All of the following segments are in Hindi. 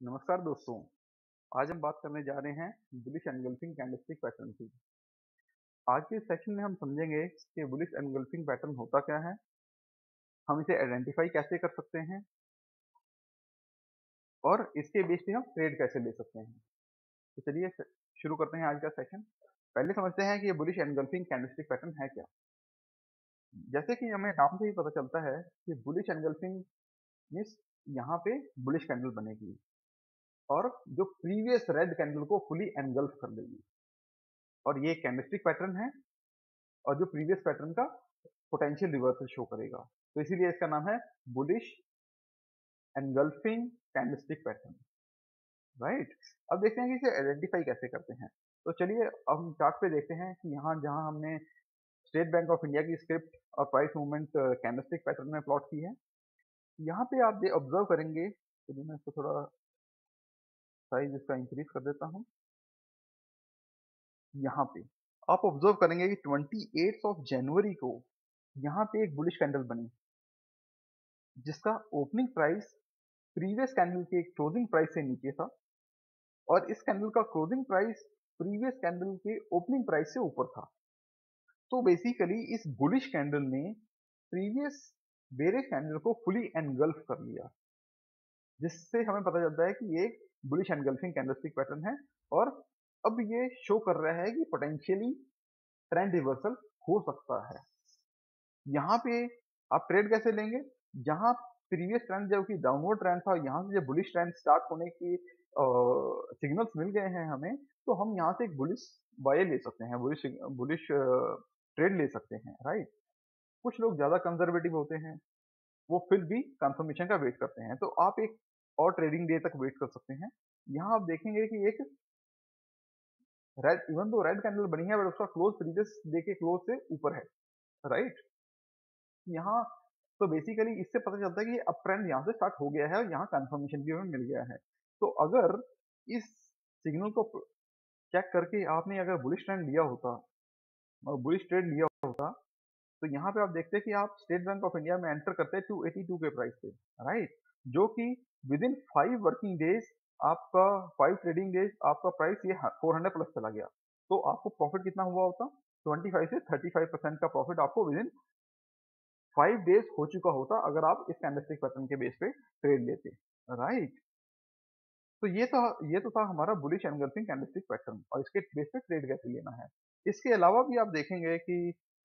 नमस्कार दोस्तों, आज हम बात करने जा रहे हैं बुलिश एनगल्फिंग कैंडलस्टिक पैटर्न की। आज के सेशन में हम समझेंगे कि बुलिश एनगल्फिंग पैटर्न होता क्या है, हम इसे आइडेंटिफाई कैसे कर सकते हैं और इसके बेस पे हम ट्रेड कैसे ले सकते हैं। तो चलिए शुरू करते हैं आज का सेशन पहले समझते हैं कि ये बुलिश एनगल्फिंग कैंडलस्टिक पैटर्न है क्या। जैसे कि हमें नाम से ही पता चलता है कि बुलिश एनगल्फिंग मीन्स यहाँ पे बुलिश कैंडल बनेगी। और जो प्रीवियस रेड कैंडल को फुली एनगल्फ कर देगी। और ये कैंडलस्टिक पैटर्न है और जो प्रीवियस पैटर्न का पोटेंशियल रिवर्सल शो करेगा। तो इसीलिए इसका नाम है bullish engulfing candlestick pattern right अब देखते हैं कि इसे आइडेंटिफाई कैसे करते हैं। तो चलिए अब हम चार्ट पे देखते हैं कि यहाँ जहाँ हमने स्टेट बैंक ऑफ़ इंडिया की स्क्रिप्ट और प्राइस मूवमेंट कैंडलस्टिक पैटर्न में प्लॉट की है। यहाँ पे आप ऑब्ज़र्व करेंगे, चलिए मैं इसको थोड़ा साइज़ इसका इंक्रीज कर देता हूँ। यहाँ पे आप ऑब्ज़र्व करेंगे कि ट्वेंटी ऑफ़ जनवरी को यहाँ पे एक बुलिश कैंडल बनी, जिसका ओपनिंग प्राइस प्रीवियस कैंडल के क्लोजिंग प्राइस से नीचे था और इस कैंडल का क्लोजिंग प्राइस प्रीवियस कैंडल के ओपनिंग प्राइस से ऊपर था। तो बेसिकली इस बुलिश कैंडल ने प्रीवियस बेरिश कैंडल को फुली एनगल्फ कर लिया। जिससे हमें पता चलता है कि ये बुलिश एनगल्फिंग कैंडलस्टिक पैटर्न है और अब ये शो कर रहा है कि पोटेंशियली ट्रेंड रिवर्सल हो सकता है। यहाँ पे आप ट्रेड कैसे लेंगे? जहाँ प्रीवियस ट्रेंड जो कि डाउनवर्ड ट्रेंड था, यहाँ से जब बुलिश ट्रेंड स्टार्ट होने की सिग्नल्स मिल गए हैं हमें तो हम यहाँ से एक बुलिश बाय ले सकते हैं बुलिश बुलिश ट्रेड ले सकते हैं राइट कुछ लोग ज़्यादा कंजर्वेटिव होते हैं, वो फिर भी कंफर्मेशन का वेट करते हैं। तो आप एक और ट्रेडिंग डे तक वेट कर सकते हैं। यहाँ आप देखेंगे कि एक रेड इवन तो रेड कैंडल बनी है बट उसका क्लोज प्रीवियस डे के क्लोज से ऊपर है राइट यहाँ तो बेसिकली इससे पता चलता है कि अप ट्रेंड यहाँ से स्टार्ट हो गया है और यहाँ कंफर्मेशन भी हमें मिल गया है। तो अगर इस सिग्नल को चेक करके आपने अगर बुलिश ट्रेंड लिया होता, और बुलिश ट्रेड लिया होता तो यहाँ पे आप देखते हैं कि आप स्टेट बैंक ऑफ़ इंडिया में एंटर करते हैं 282 के प्राइस पे राइट जो कि within five working days आपका फाइव ट्रेडिंग डेज़ आपका प्राइस ये 400 प्लस चला गया। तो आपको प्रॉफिट कितना हुआ होता? 25 से 35 परसेंट का प्रॉफिट आपको विद इन फाइव डेज़ हो चुका होता अगर आप इस कैंडलस्टिक पैटर्न के बेस पे ट्रेड लेते। राइट तो ये तो ये तो था हमारा बुलिश एनगल्फिंग कैंडलस्टिक पैटर्न और इसके बेस पे ट्रेड कैसे लेना है? इसके अलावा भी आप देखेंगे कि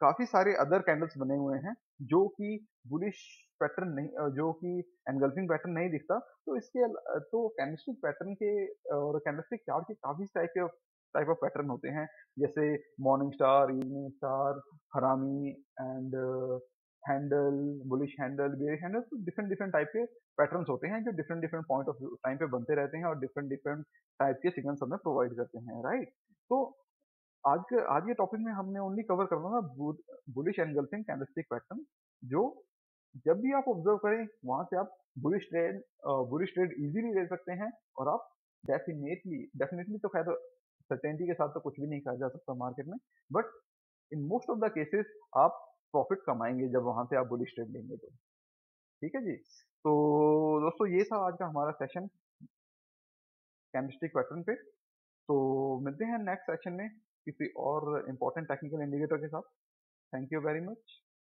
काफ़ी सारे अदर कैंडल्स बने हुए हैं, जो कि बुलिश पैटर्न नहीं जो कि एनगल्फिंग पैटर्न नहीं दिखता। तो इसके तो कैंडलस्टिक पैटर्न के, और कैंडलस्टिक चार्ट के काफ़ी टाइप के टाइप ऑफ़ पैटर्न होते हैं। जैसे morning star evening star harami and handle bullish handle bearish handle तो डिफरेंट डिफरेंट टाइप के पैटर्न्स होते हैं जो different different point of time पे बनते रहते हैं और डिफरेंट डिफरेंट टाइप के सिग्नल्स हमें प्रोवाइड करते हैं राइट तो आज के आज के टॉपिक में हमने ओनली कवर करना था बुलिश एनगल्फिंग कैंडलस्टिक पैटर्न जो जब भी आप ऑब्ज़र्व करें, वहाँ से आप bullish trade bullish trade easily ले सकते हैं और आप डेफिनेटली डेफिनेटली तो खैर सर्टेनिटी के साथ तो कुछ भी नहीं कहा जा सकता मार्केट में but in most of the cases आप प्रॉफिट कमाएँगे जब वहाँ से आप बुलिश ट्रेड लेंगे तो। ठीक है जी? तो दोस्तों, ये था आज का हमारा सेशन केमिस्ट्री पैटर्न पे। तो मिलते हैं नेक्स्ट सेशन में किसी और इम्पोर्टेंट टेक्निकल इंडिकेटर के साथ। Thank you very much